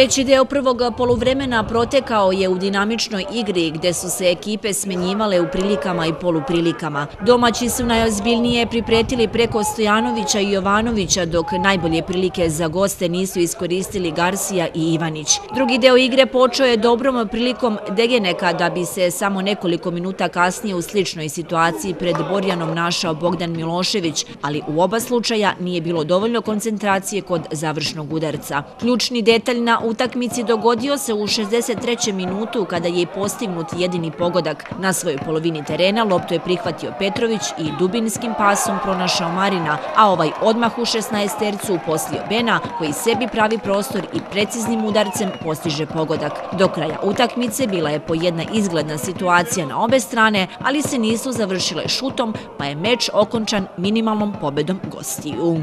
Veći deo prvog poluvremena protekao je u dinamičnoj igri gde su se ekipe smenjivale u prilikama i poluprilikama. Domaći su najozbiljnije pripretili preko Stojanovića i Jovanovića dok najbolje prilike za goste nisu iskoristili Garcia i Ivanić. Drugi deo igre počeo je dobrom prilikom Degeneka da bi se samo nekoliko minuta kasnije u sličnoj situaciji pred Borjanom našao Bogdan Milošević, ali u oba slučaja nije bilo dovoljno koncentracije kod završnog udarca. Ključni detalj na utakmici dogodio se u 63. minutu kada je postignut jedini pogodak. Na svojoj polovini terena loptu je prihvatio Petrović i dubinskim pasom pronašao Marina, a ovaj odmah u 16. tercu uposlio Bena koji sebi pravi prostor i preciznim udarcem postiže pogodak. Do kraja utakmice bila je po jedna izgledna situacija na obe strane, ali se nisu završile šutom, pa je meč okončan minimalnom pobedom gostiju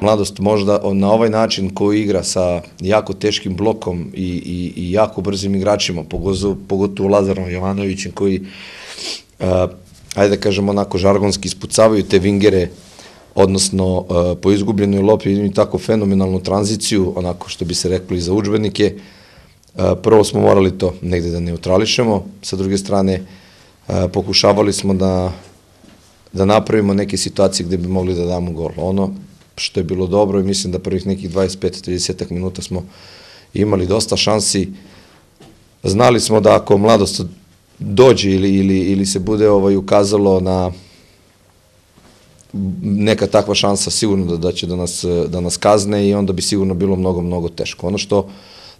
mladost možda na ovaj način koji igra sa jako teškim blokom i, i, i jako brzim igračima, pogotovo Lazarom Jovanovićem koji, uh, ajde da kažemo onako žargonski, ispucavaju te vingere, odnosno uh, po izgubljenoj lopi imaju tako fenomenalnu tranziciju, onako što bi se reklo i za učbenike. Uh, prvo smo morali to negde da neutrališemo, sa druge strane uh, pokušavali smo da da napravimo neke situacije gdje bi mogli da damo gol. Ono što je bilo dobro i mislim da prvih nekih 25-30 minuta smo imali dosta šansi. Znali smo da ako mladost dođe ili, ili, ili se bude ovaj ukazalo na neka takva šansa sigurno da, da će da nas, da nas kazne i onda bi sigurno bilo mnogo, mnogo teško. Ono što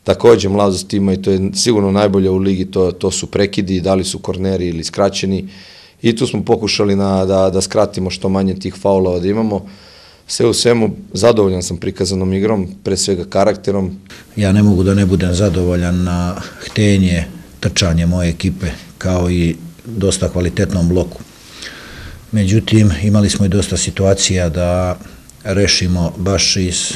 takođe mladost ima i to je sigurno najbolje u ligi, to, to su prekidi, da li su korneri ili skraćeni i tu smo pokušali na, da, da skratimo što manje tih faulova da imamo sve u svemu zadovoljan sam prikazanom igrom, pre svega karakterom. Ja ne mogu da ne budem zadovoljan na htenje, trčanje moje ekipe, kao i dosta kvalitetnom bloku. Međutim, imali smo i dosta situacija da rešimo baš iz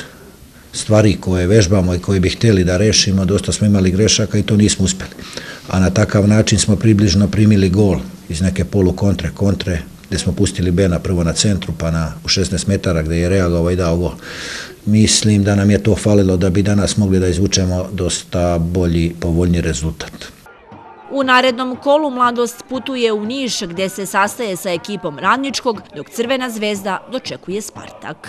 stvari koje vežbamo i koje bi hteli da rešimo, dosta smo imali grešaka i to nismo uspeli. A na takav način smo približno primili gol iz neke polu kontre, kontre, gdje smo pustili Bena prvo na centru, pa na, u 16 metara gdje je reagovao i dao gol. Mislim da nam je to falilo da bi danas mogli da izvučemo dosta bolji, povoljni rezultat. U narednom kolu mladost putuje u Niš gdje se sastaje sa ekipom Radničkog, dok Crvena zvezda dočekuje Spartak.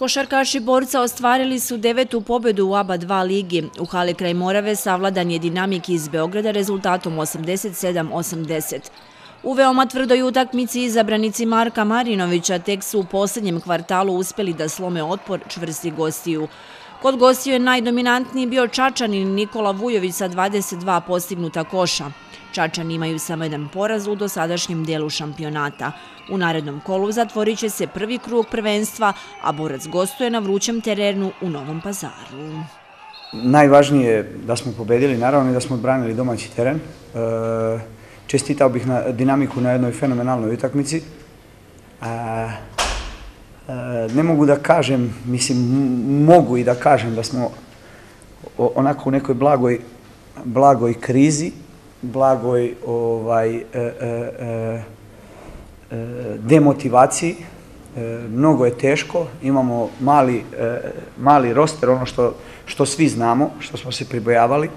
Košarkaši borca ostvarili su devetu pobedu u ABA 2 ligi. U hali kraj Morave savladan je dinamik iz Beograda rezultatom 87-80. U veoma tvrdoj utakmici izabranici Marka Marinovića tek su u posljednjem kvartalu uspeli da slome otpor čvrsti gostiju. Kod gostiju je najdominantniji bio Čačanin Nikola Vujović sa 22 postignuta koša. Čačan imaju samo jedan poraz u dosadašnjem delu šampionata. U narednom kolu zatvorit će se prvi krug prvenstva, a borac gostuje na vrućem terenu u Novom pazaru. Najvažnije je da smo pobedili, naravno i da smo odbranili domaći teren. E, čestitao bih na dinamiku na jednoj fenomenalnoj utakmici. E, e, ne mogu da kažem, mislim, mogu i da kažem da smo onako u nekoj blagoj, blagoj krizi, blagoj ovaj, e, e, e, e demotivaciji. E, mnogo je teško, imamo mali, e, mali roster, ono što, što svi znamo, što smo se pribojavali.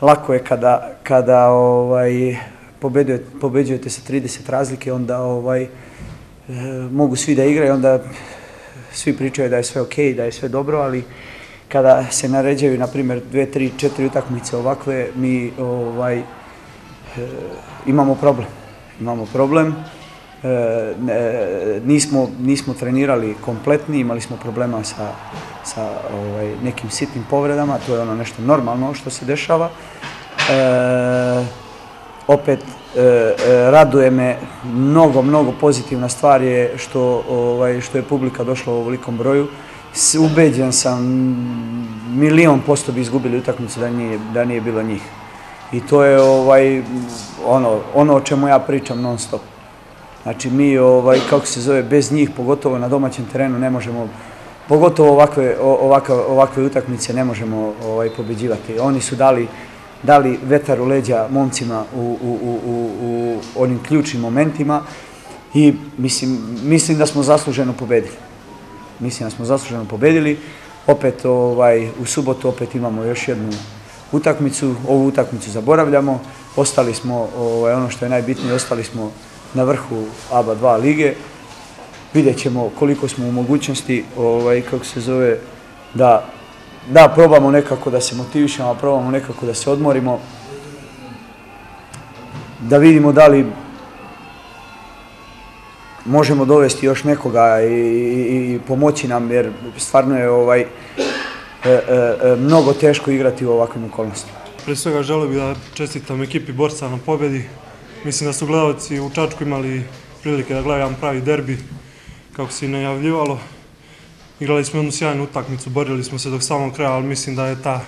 Lako je kada, kada ovaj, pobeđujete, pobeđujete sa 30 razlike, onda ovaj, mogu svi da igraju, onda svi pričaju da je sve okej, da je sve dobro, ali kada se naređaju, na primjer, dve, tri, četiri utakmice ovakve, mi ovaj, E, imamo problem. Imamo problem. E, nismo, nismo trenirali kompletni, imali smo problema sa, sa ovaj, nekim sitnim povredama, to je ono nešto normalno što se dešava. E, opet e, e raduje me mnogo, mnogo pozitivna stvar je što, ovaj, što je publika došla u ovolikom broju. Ubeđen sam milion posto bi izgubili utakmicu da nije, da nije bilo njih. I to je ovaj ono ono o čemu ja pričam non stop. Znači mi ovaj kako se zove bez njih pogotovo na domaćem terenu ne možemo pogotovo ovakve ovakve ovakve utakmice ne možemo ovaj pobeđivati. Oni su dali dali vetar u leđa momcima u, u, u, u, u onim ključnim momentima i mislim, mislim da smo zasluženo pobedili. Mislim da smo zasluženo pobedili. Opet ovaj, u subotu opet imamo još jednu utakmicu. Ovu utakmicu zaboravljamo. Ostali smo, ovaj, ono što je najbitnije, ostali smo na vrhu ABA 2 lige. Vidjet ćemo koliko smo u mogućnosti, ovaj, kako se zove, da, da probamo nekako da se motivišemo, probamo nekako da se odmorimo, da vidimo da li možemo dovesti još nekoga i, i, i pomoći nam, jer stvarno je ovaj, e, e, e, mnogo teško igrati u ovakvim okolnostima. Pre svega želeo bih da čestitam ekipi Borca na pobedi. Mislim da su gledalci u Čačku imali prilike da gledaju pravi derbi, kako se i najavljivalo. Igrali smo jednu sjajnu utakmicu, borili smo se dok samog kraja, ali mislim da je ta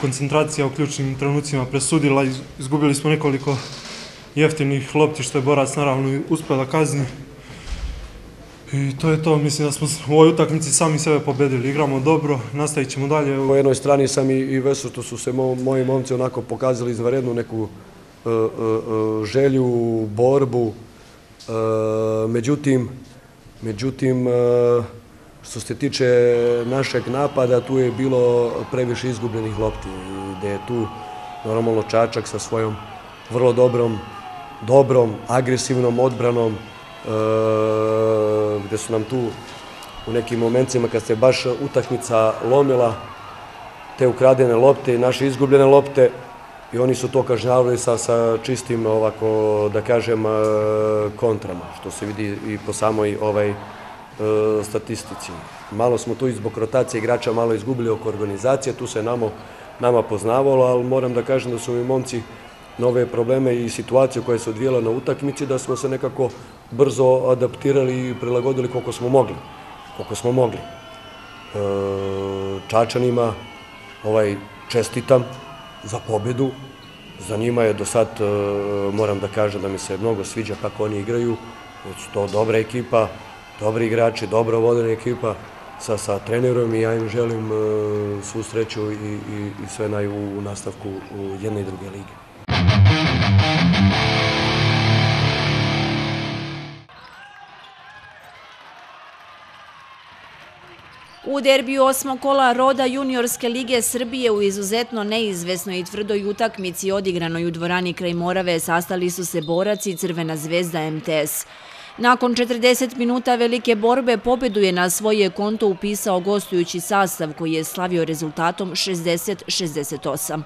koncentracija u ključnim trenucima presudila. Izgubili smo nekoliko jeftinih lopti što je Borac naravno uspio da kazni. I to je to, mislim da smo u ovoj utakmici sami sebe pobedili, igramo dobro, nastavit ćemo dalje. Po jednoj strani sam i, i vesel što su se mo, moji momci onako pokazali izvarednu neku e, e, e, želju, borbu. Međutim, međutim što se tiče našeg napada, tu je bilo previše izgubljenih lopti, gde je tu normalno Čačak sa svojom vrlo dobrom, dobrom, agresivnom odbranom, Eh, gde su nam tu u nekim momencima kad se baš utakmica lomila te ukradene lopte i naše izgubljene lopte i oni su to kažnjavali sa, sa čistim ovako da kažem eh, kontrama što se vidi i po samoj ovaj eh, statistici. Malo smo tu zbog rotacije igrača malo izgubili oko organizacije, tu se namo, nama poznavalo, ali moram da kažem da su mi momci nove probleme i situacije koje se odvijela na utakmici, da smo se nekako brzo adaptirali i prilagodili koliko smo mogli. Koliko smo mogli. E, Čačanima ovaj, čestitam za pobjedu. Za njima je do sad, e, moram da kažem da mi se mnogo sviđa kako oni igraju. Već to dobra ekipa, dobri igrači, dobro vodena ekipa sa, sa trenerom i ja im želim e, svu sreću i, i, i sve naj u nastavku u jedne i druge lige. U derbiju osmog kola roda juniorske lige Srbije u izuzetno neizvesnoj i tvrdoj utakmici odigranoj u dvorani kraj Morave sastali su se borac i crvena zvezda MTS. Nakon 40 minuta velike borbe pobedu je na svoje konto upisao gostujući sastav koji je slavio rezultatom 60-68.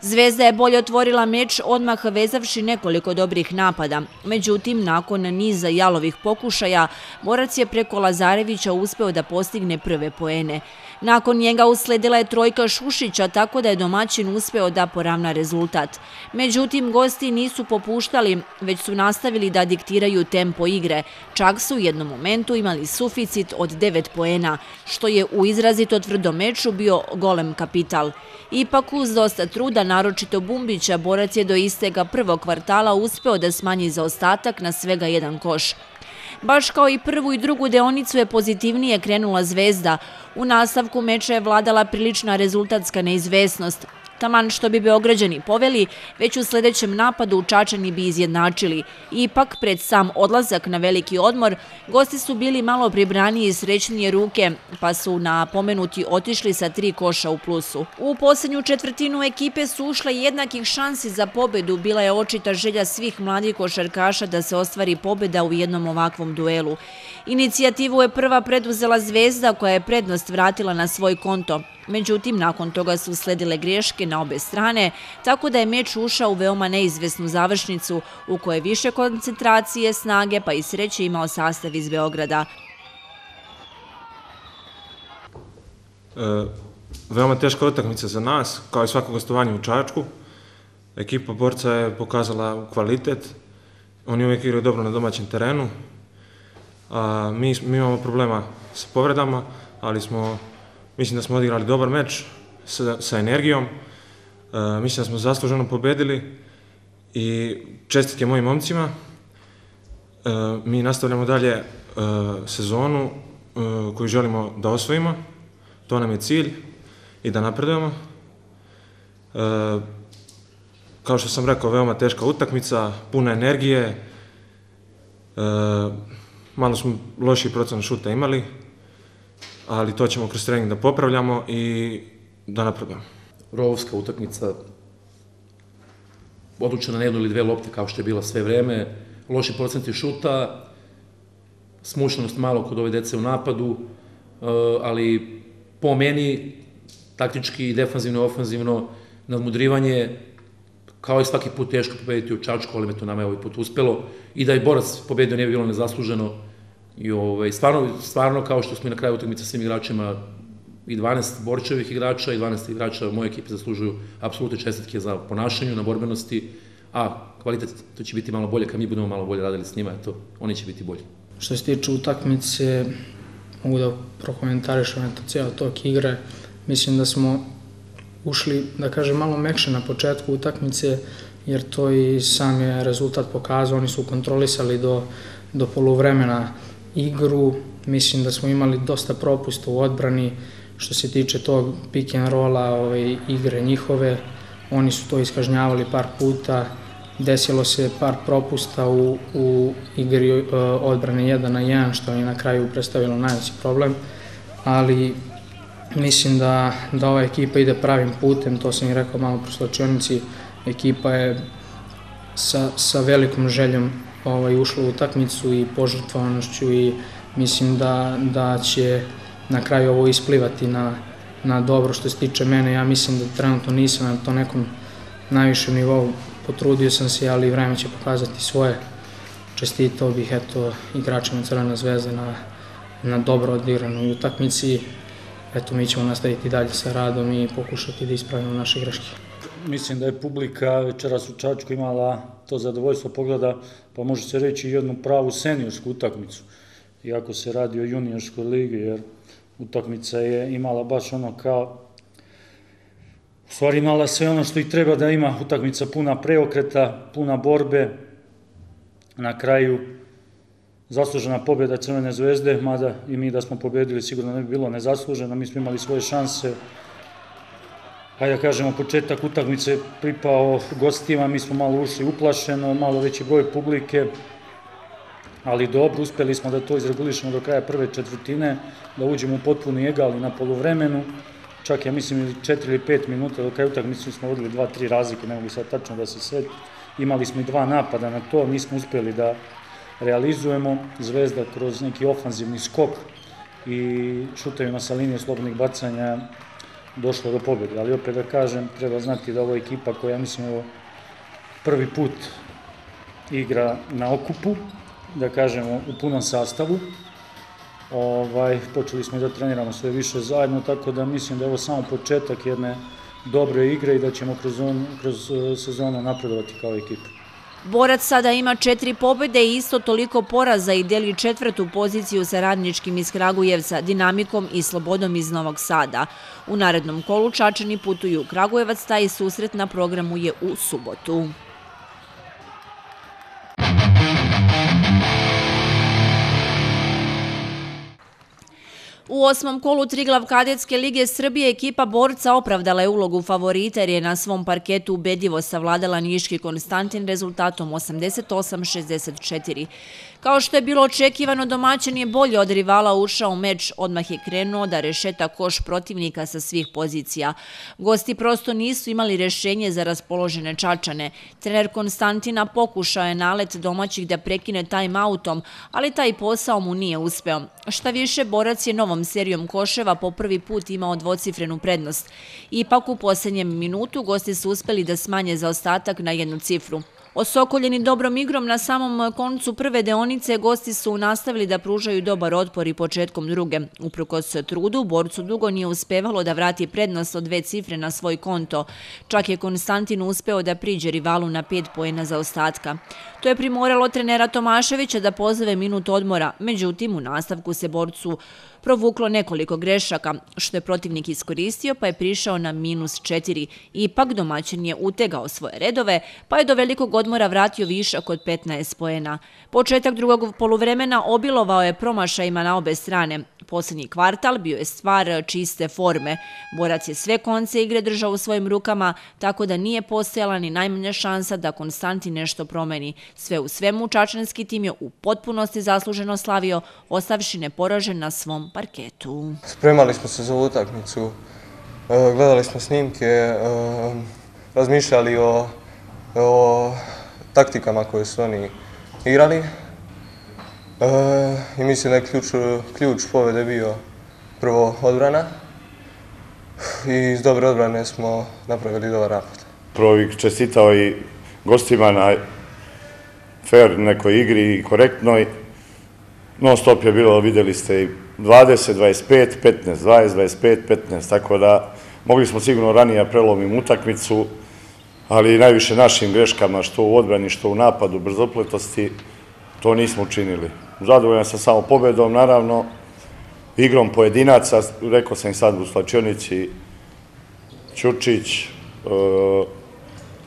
Zvezda je bolje otvorila meč odmah vezavši nekoliko dobrih napada. Međutim, nakon niza jalovih pokušaja, Borac je preko Lazarevića uspeo da postigne prve poene. Nakon njega usledila je trojka Šušića, tako da je domaćin uspeo da poravna rezultat. Međutim, gosti nisu popuštali, već su nastavili da diktiraju tempo igre. Čak su u jednom momentu imali suficit od 9 poena, što je u izrazito tvrdom meču bio golem kapital. Ipak uz dosta truda, naročito Bumbića, borac je do istega prvog kvartala uspeo da smanji za ostatak na svega jedan koš. Baš kao i prvu i drugu deonicu je pozitivnije krenula zvezda. U nastavku meča je vladala prilična rezultatska neizvesnost. Taman što bi Beograđani poveli, već u sljedećem napadu Čačani bi izjednačili. Ipak, pred sam odlazak na veliki odmor, gosti su bili malo pribraniji i srećnije ruke, pa su na pomenuti otišli sa tri koša u plusu. U posljednju četvrtinu ekipe su ušle jednakih šansi za pobedu. Bila je očita želja svih mladih košarkaša da se ostvari pobeda u jednom ovakvom duelu. Inicijativu je prva preduzela zvezda koja je prednost vratila na svoj konto. Međutim, nakon toga su sledile greške na obe strane, tako da je meč ušao u veoma neizvesnu završnicu u kojoj više koncentracije, snage pa i sreće imao sastav iz Beograda. E, veoma teška utakmica za nas, kao i svako gostovanje u Čačku. Ekipa borca je pokazala kvalitet, oni uvijek igraju dobro na domaćem terenu. A, mi, mi imamo problema sa povredama, ali smo Mislim da smo odigrali dobar meč sa, sa energijom. E, mislim da smo zasluženo pobedili i čestitke mojim momcima. E, mi nastavljamo dalje e, sezonu e, koju želimo da osvojimo. To nam je cilj i da napredujemo. E, kao što sam rekao, veoma teška utakmica, puna energije. E, malo smo loši procent šuta imali, ali to ćemo kroz trening da popravljamo i da napredujemo rovska utakmica, odlučena na jednu ili dve lopte kao što je bila sve vreme, loši procenti šuta, smušnost malo kod ove dece u napadu, e, ali po meni taktički, defanzivno, ofanzivno, nadmudrivanje, kao i svaki put teško pobediti u Čačku, ali me to nama je ovaj put uspelo. I da je Borac pobedio nije bilo nezasluženo. I ovaj, stvarno, stvarno, kao što smo i na kraju utakmice svim igračima, i 12 Borčevih igrača i 12 igrača moje ekipe zaslužuju apsolutne čestitke za ponašanju, na borbenosti, a kvalitet to će biti malo bolje kad mi budemo malo bolje radili s njima, eto, oni će biti bolji. Što se tiče utakmice, mogu da prokomentarišem eto cijelo tok igre, mislim da smo ušli, da kažem, malo mekše na početku utakmice, jer to i sam je rezultat pokazao, oni su kontrolisali do, do poluvremena igru, mislim da smo imali dosta propusta u odbrani, što se tiče tog pick and rolla ove, igre njihove, oni su to iskažnjavali par puta, desilo se par propusta u, u igri uh, odbrane 1 na 1, što je na kraju predstavilo najveći problem, ali mislim da, da ova ekipa ide pravim putem, to sam i rekao malo pro ekipa je sa, sa velikom željom ovaj, ušla u utakmicu i požrtvovanošću i mislim da, da će na kraju ovo isplivati na, na dobro što se tiče mene. Ja mislim da trenutno nisam na to nekom najvišem nivou, potrudio sam se, ali vreme će pokazati svoje. Čestitao bih eto, igračima Crvena zvezda na, na dobro odigranoj utakmici. Eto, mi ćemo nastaviti dalje sa radom i pokušati da ispravimo naše greške. Mislim da je publika večeras u Čačku imala to zadovoljstvo pogleda, pa može se reći jednu pravu seniorsku utakmicu, iako se radi o juniorskoj ligi, jer utakmica je imala baš ono kao u stvari imala sve ono što i treba da ima utakmica puna preokreta, puna borbe, na kraju zaslužena pobjeda Crvene zvezde, mada i mi da smo pobjedili sigurno ne bi bilo nezasluženo, mi smo imali svoje šanse, hajde da kažemo, početak utakmice pripao gostima, mi smo malo ušli uplašeno, malo veći broj publike, ali dobro, uspeli smo da to izregulišemo do kraja prve četvrtine, da uđemo u potpuni egal i na polovremenu, čak ja mislim ili četiri ili pet minuta do kraja utakmice smo vodili dva, tri razlike, ne mogu sad tačno da se sve, imali smo i dva napada na to, nismo uspeli da realizujemo, Zvezda kroz neki ofanzivni skok i šutavima sa linije slobodnih bacanja došlo do pobjede, ali opet da kažem, treba znati da ovo je ekipa koja, mislim, ovo prvi put igra na okupu, da kažemo, u punom sastavu. Ovaj, počeli smo i da treniramo sve više zajedno, tako da mislim da je ovo samo početak jedne dobre igre i da ćemo kroz, on, kroz e, sezonu napredovati kao ekipa. Borac sada ima četiri pobjede i isto toliko poraza i deli četvrtu poziciju sa radničkim iz Kragujevca, dinamikom i slobodom iz Novog Sada. U narednom kolu Čačani putuju u Kragujevac, taj susret na programu je u subotu. U osmom kolu Triglav Kadetske lige Srbije ekipa borca opravdala je ulogu favorita jer je na svom parketu ubedljivo savladala Niški Konstantin rezultatom 88-64. Kao što je bilo očekivano, domaćan je bolje od rivala ušao u meč, odmah je krenuo da rešeta koš protivnika sa svih pozicija. Gosti prosto nisu imali rešenje za raspoložene čačane. Trener Konstantina pokušao je nalet domaćih da prekine time autom, ali taj posao mu nije uspeo. Šta više, borac je novom serijom koševa po prvi put imao dvocifrenu prednost. Ipak u posljednjem minutu gosti su uspeli da smanje za ostatak na jednu cifru. Osokoljeni dobrom igrom na samom koncu prve deonice, gosti su nastavili da pružaju dobar otpor i početkom druge. Uprkos trudu, borcu dugo nije uspevalo da vrati prednost od dve cifre na svoj konto. Čak je Konstantin uspeo da priđe rivalu na pet pojena za ostatka. To je primoralo trenera Tomaševića da pozove minut odmora, međutim u nastavku se borcu provuklo nekoliko grešaka, što je protivnik iskoristio, pa je prišao na minus četiri. Ipak domaćin je utegao svoje redove, pa je do velikog odmora vratio višak od 15 pojena. Početak drugog poluvremena obilovao je promašajima na obe strane. Posljednji kvartal bio je stvar čiste forme. Borac je sve konce igre držao u svojim rukama, tako da nije postojala ni najmanja šansa da Konstantin nešto promeni. Sve u svemu, Čačanski tim je u potpunosti zasluženo slavio, ostavši neporažen na svom parketu. Spremali smo se za utakmicu, e, gledali smo snimke, e, razmišljali o taktikama koje su oni igrali. E, I mislim da je ključ povede bio prvo odbrana i iz dobre odbrane smo napravili dobar napad. Prvo bih čestitao i gostima na fair nekoj igri i korektnoj. Non stop je bilo, videli ste i 20, 25, 15, 20, 25, 15, tako da mogli smo sigurno ranije prelomim utakmicu, ali najviše našim greškama, što u odbrani, što u napadu, brzopletosti, to nismo učinili. Zadovoljan sam samo pobedom, naravno, igrom pojedinaca, rekao sam i sad u Slačionici, Ćučić, e,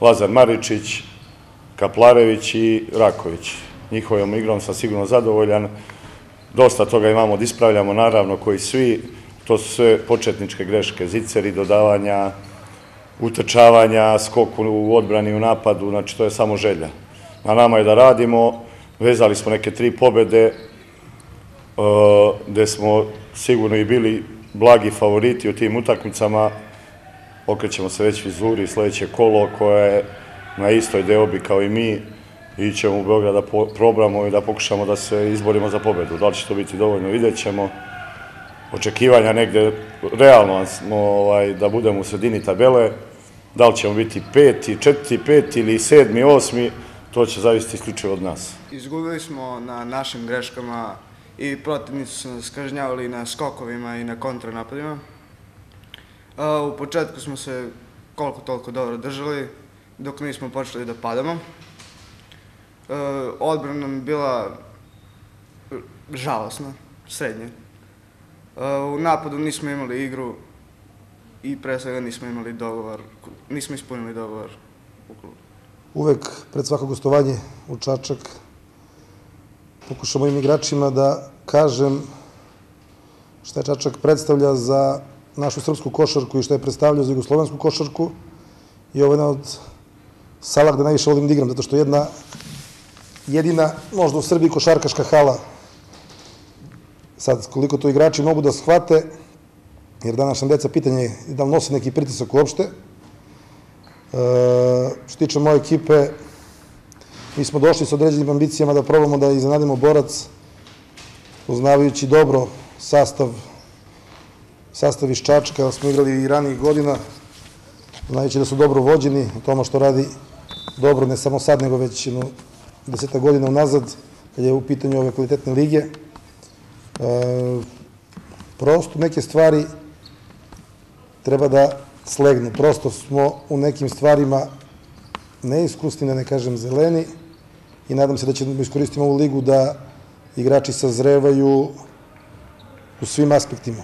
Lazar Maričić, Kaplarević i Raković. Njihovom igrom sam sigurno zadovoljan. Dosta toga imamo da ispravljamo, naravno, koji svi, to su sve početničke greške, ziceri, dodavanja, utrčavanja, skoku u odbrani, u napadu, znači to je samo želja. Na nama je da radimo, vezali smo neke tri pobede, e, gde smo sigurno i bili blagi favoriti u tim utakmicama, okrećemo se već vizuri, sledeće kolo koje je na istoj deobi kao i mi, ićemo u Beograd da probamo i da pokušamo da se izborimo za pobedu. Da li će to biti dovoljno, vidjet ćemo. Očekivanja negde, realno smo ovaj, da budemo u sredini tabele, da li ćemo biti peti, četiri, peti ili sedmi, osmi, to će zavisiti isključivo od nas. Izgubili smo na našim greškama i protivnici su nas kažnjavali na skokovima i na kontranapadima. U početku smo se koliko toliko dobro držali, dok nismo počeli da padamo. E, odbrana nam bila žalosna, srednje. U napadu nismo imali igru i pre svega nismo imali dogovor, nismo ispunili dogovor u klubu. Uvek pred svako gostovanje u Čačak pokušam mojim igračima da kažem šta je Čačak predstavlja za našu srpsku košarku i šta je predstavljao za jugoslovensku košarku. I ovo je jedna od sala gde najviše volim da igram, zato što jedna jedina, možda u Srbiji, košarkaška hala. Sad, koliko to igrači mogu da shvate, jer današnja deca pitanje je da li nosi neki pritisak uopšte. E, što tiče moje ekipe, mi smo došli s određenim ambicijama da probamo da iznenadimo borac, poznavajući dobro sastav sastav iz Čačka, smo igrali i ranijih godina, znajući da su dobro vođeni u tome što radi dobro, ne samo sad, nego već jedno deseta godina unazad, kad je u pitanju ove kvalitetne lige. E, prosto neke stvari treba da slegnu. Prosto smo u nekim stvarima neiskusni, da ne kažem zeleni, i nadam se da ćemo iskoristiti ovu ligu da igrači sazrevaju u svim aspektima.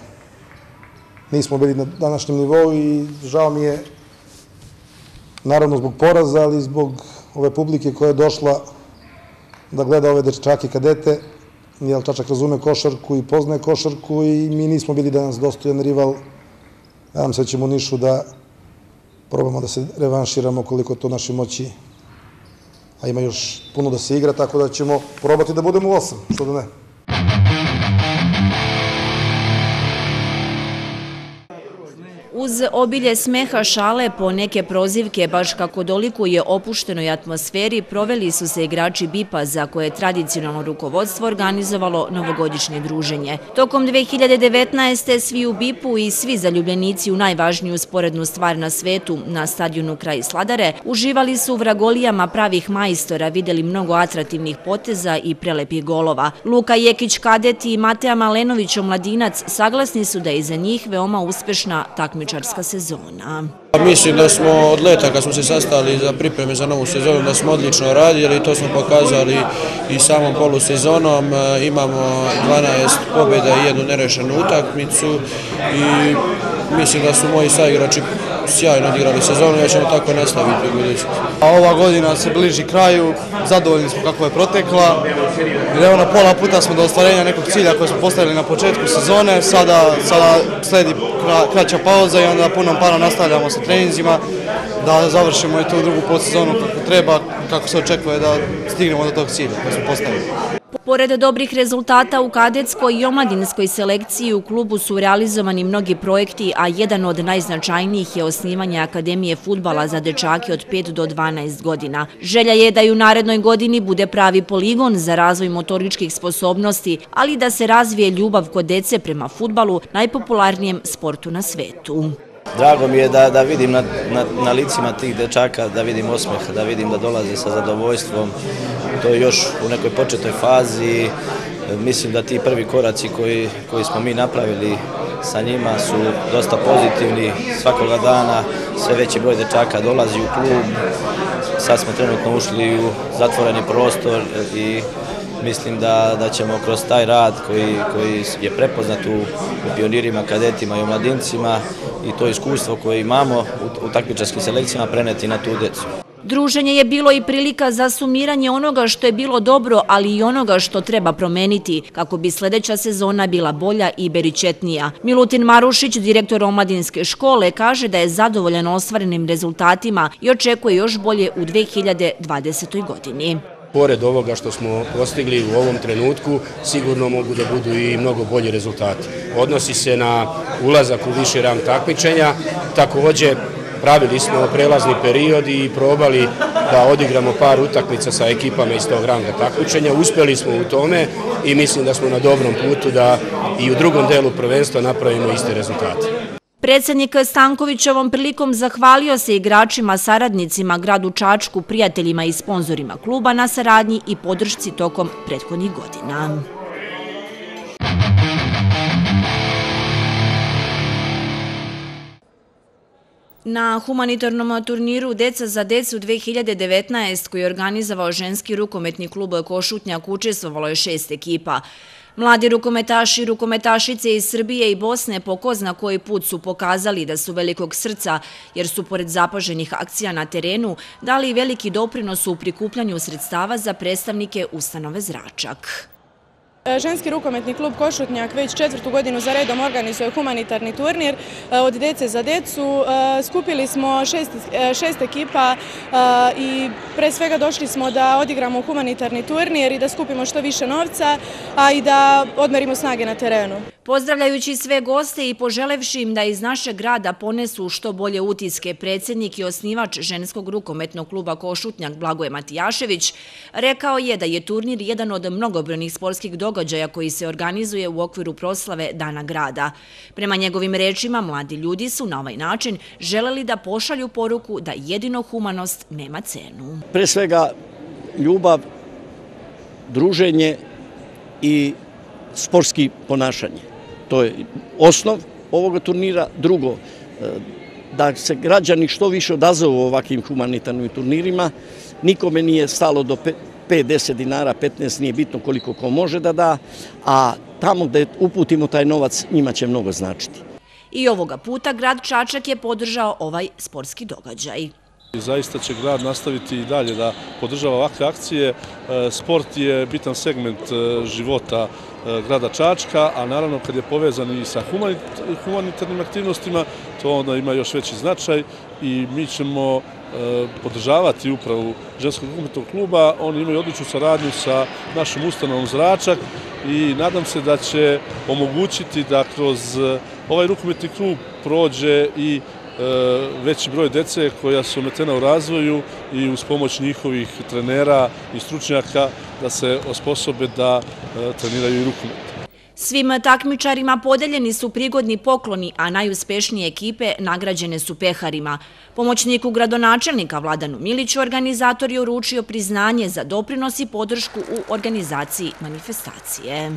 Nismo bili na današnjem nivou i žao mi je, naravno zbog poraza, ali zbog ove publike koja je došla da gleda ove dečake kadete, jer Čačak razume košarku i poznaje košarku i mi nismo bili danas dostojan rival Nadam se da ćemo u Nišu da probamo da se revanširamo koliko to naše moći, a ima još puno da se igra, tako da ćemo probati da budemo u osam, što da ne. Uz obilje smeha šale po neke prozivke, baš kako dolikuje opuštenoj atmosferi, proveli su se igrači BIP-a za koje je tradicionalno rukovodstvo organizovalo novogodišnje druženje. Tokom 2019. svi u BIP-u i svi zaljubljenici u najvažniju sporednu stvar na svetu, na stadionu kraj Sladare, uživali su u vragolijama pravih majstora, videli mnogo atraktivnih poteza i prelepih golova. Luka Jekić Kadet i Mateja Malenović omladinac saglasni su da je za njih veoma uspešna takmična takmičarska sezona. Pa mislim da smo od leta kad smo se sastali za pripreme za novu sezonu da smo odlično radili i to smo pokazali i samom polusezonom. E, imamo 12 pobjeda i jednu nerešenu utakmicu i mislim da su moji saigrači sjajno odigrali sezonu i ja ćemo tako nastaviti u budućnosti. Ova godina se bliži kraju, zadovoljni smo kako je protekla Evo na pola puta smo do ostvarenja nekog cilja koje smo postavili na početku sezone, sada, sada sledi kraća pauza i onda punom para nastavljamo sa treninzima da završimo i tu drugu podsezonu kako treba, kako se očekuje da stignemo do tog cilja koje smo postavili. Pored dobrih rezultata u kadetskoj i omladinskoj selekciji u klubu su realizovani mnogi projekti, a jedan od najznačajnijih je osnivanje Akademije futbala za dečake od 5 do 12 godina. Želja je da i u narednoj godini bude pravi poligon za razvoj motoričkih sposobnosti, ali da se razvije ljubav kod dece prema futbalu, najpopularnijem sportu na svetu. Drago mi je da, da vidim na, na, na licima tih dečaka, da vidim osmeh, da vidim da dolaze sa zadovoljstvom. To je još u nekoj početnoj fazi. Mislim da ti prvi koraci koji, koji smo mi napravili sa njima su dosta pozitivni. Svakoga dana sve veći broj dečaka dolazi u klub. Sad smo trenutno ušli u zatvoreni prostor i mislim da, da ćemo kroz taj rad koji, koji je prepoznat u, u pionirima, kadetima i omladincima i to iskustvo koje imamo u, u takmičarskim selekcijama preneti na tu decu. Druženje je bilo i prilika za sumiranje onoga što je bilo dobro, ali i onoga što treba promeniti, kako bi sljedeća sezona bila bolja i beričetnija. Milutin Marušić, direktor omladinske škole, kaže da je zadovoljan ostvarenim rezultatima i očekuje još bolje u 2020. godini pored ovoga što smo postigli u ovom trenutku, sigurno mogu da budu i mnogo bolji rezultati. Odnosi se na ulazak u viši rang takmičenja, također pravili smo prelazni period i probali da odigramo par utakmica sa ekipama iz tog ranga takmičenja. Uspeli smo u tome i mislim da smo na dobrom putu da i u drugom delu prvenstva napravimo iste rezultate. Predsjednik Stanković ovom prilikom zahvalio se igračima, saradnicima, gradu Čačku, prijateljima i sponzorima kluba na saradnji i podršci tokom prethodnih godina. Na humanitarnom turniru Deca za decu 2019 koji je organizavao ženski rukometni klub Košutnjak učestvovalo je šest ekipa. Mladi rukometaši i rukometašice iz Srbije i Bosne po ko zna koji put su pokazali da su velikog srca, jer su pored zapaženih akcija na terenu dali veliki doprinos u prikupljanju sredstava za predstavnike ustanove Zračak. E, ženski rukometni klub Košutnjak već četvrtu godinu za redom organizuje humanitarni turnir e, od dece za decu. E, skupili smo šest ekipa i pre svega došli smo da odigramo humanitarni turnir i da skupimo što više novca, a i da odmerimo snage na terenu. Pozdravljajući sve goste i poželevši im da iz našeg grada ponesu što bolje utiske predsjednik i osnivač ženskog rukometnog kluba Košutnjak Blagoje Matijašević, rekao je da je turnir jedan od mnogobrojnih sportskih događaja koji se organizuje u okviru proslave Dana grada. Prema njegovim rečima, mladi ljudi su na ovaj način želeli da pošalju poruku da jedino humanost nema cenu. Pre svega ljubav, druženje i sportski ponašanje. To je osnov ovoga turnira. Drugo, e, da se građani što više odazovu ovakvim humanitarnim turnirima. Nikome nije stalo do 5-10 dinara, 15 nije bitno koliko ko može da da, a tamo gde uputimo taj novac njima će mnogo značiti. I ovoga puta grad Čačak je podržao ovaj sportski događaj. Zaista će grad nastaviti i dalje da podržava ovakve akcije. E, sport je bitan segment e, života E, grada Čačka, a naravno kad je povezan i sa humanitarnim aktivnostima, to onda ima još veći značaj i mi ćemo e, podržavati upravu ženskog rukometnog kluba. Oni imaju odličnu saradnju sa našom ustanovom Zračak i nadam se da će omogućiti da kroz e, ovaj rukometni klub prođe i E, veći broj dece koja su ometena u razvoju i uz pomoć njihovih trenera i stručnjaka da se osposobe da e, treniraju i rukomet. Svim takmičarima podeljeni su prigodni pokloni, a najuspešnije ekipe nagrađene su peharima. Pomoćniku gradonačelnika Vladanu Miliću organizator je uručio priznanje za doprinos i podršku u organizaciji manifestacije.